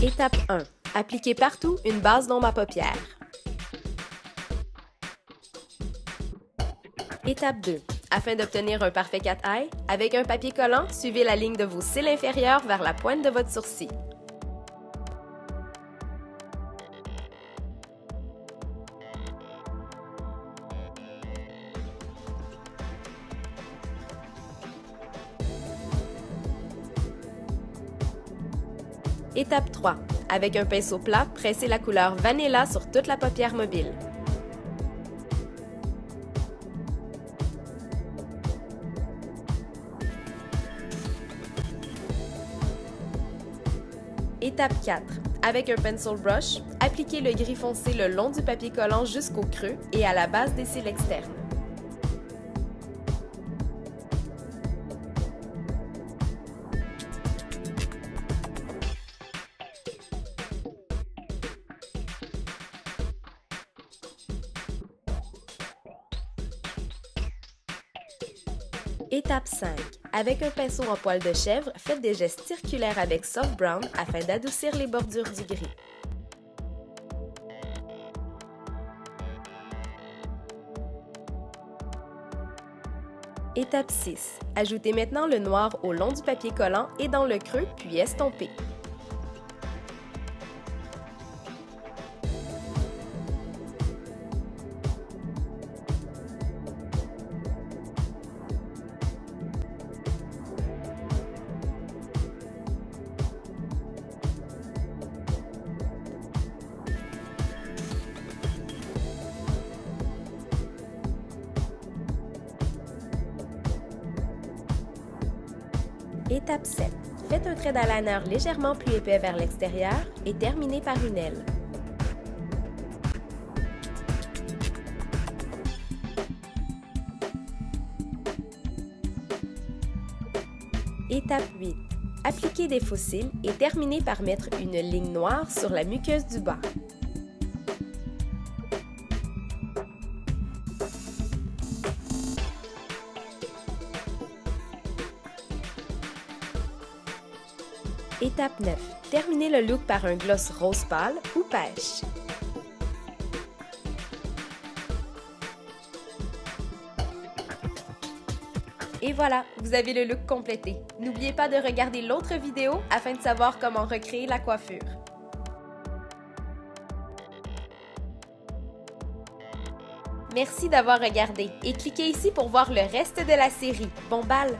Étape 1. Appliquez partout une base d'ombre à paupières. Étape 2. Afin d'obtenir un parfait cat eye, avec un papier collant, suivez la ligne de vos cils inférieurs vers la pointe de votre sourcil. Étape 3. Avec un pinceau plat, pressez la couleur Vanilla sur toute la paupière mobile. Étape 4. Avec un pencil brush, appliquez le gris foncé le long du papier collant jusqu'au creux et à la base des cils externes. Étape 5. Avec un pinceau en poil de chèvre, faites des gestes circulaires avec soft brown afin d'adoucir les bordures du gris. Étape 6. Ajoutez maintenant le noir au long du papier collant et dans le creux, puis estompez. Étape 7. Faites un trait d'eyeliner légèrement plus épais vers l'extérieur et terminez par une aile. Étape 8. Appliquez des fossiles et terminez par mettre une ligne noire sur la muqueuse du bas. Étape 9. Terminez le look par un gloss rose pâle ou pêche. Et voilà, vous avez le look complété. N'oubliez pas de regarder l'autre vidéo afin de savoir comment recréer la coiffure. Merci d'avoir regardé et cliquez ici pour voir le reste de la série. Bon bal!